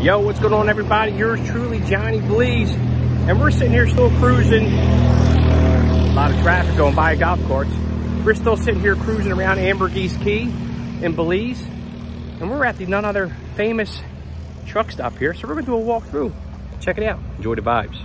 Yo, what's going on everybody? Yours truly, Johnny Belize. And we're sitting here still cruising. A lot of traffic going by golf carts. We're still sitting here cruising around Ambergris Caye in Belize. And we're at the none other famous truck stop here. So we're gonna do a walk through. Check it out. Enjoy the vibes.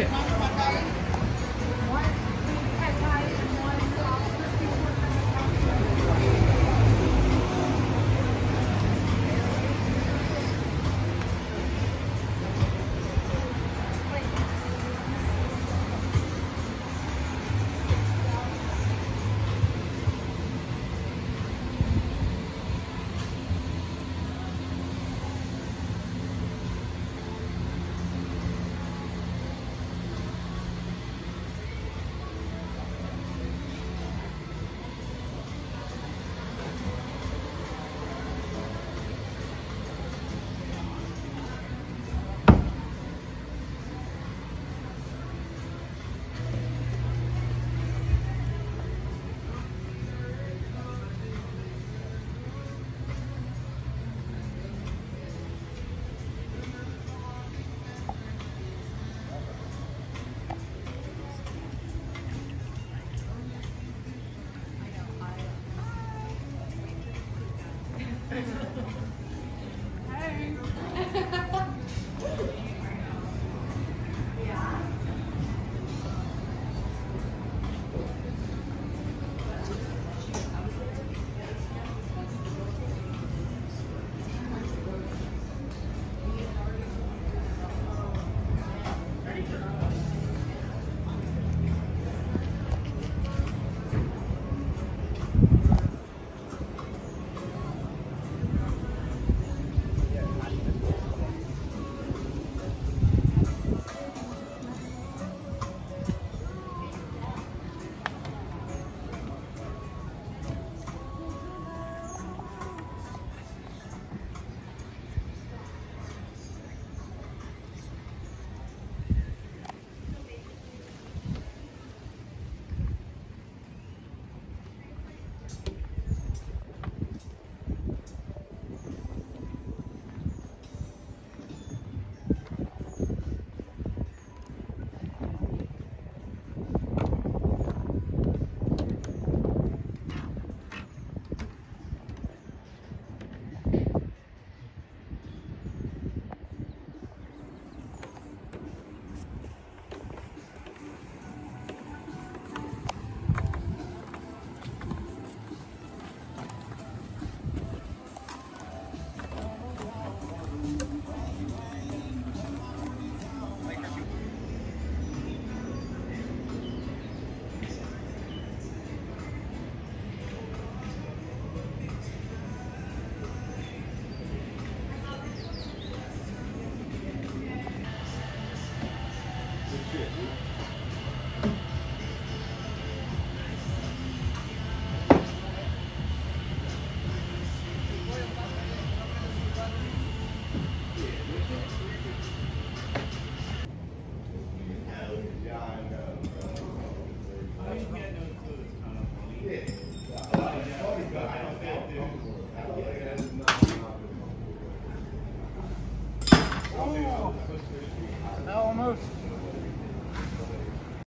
Yeah. hey. Oh, almost.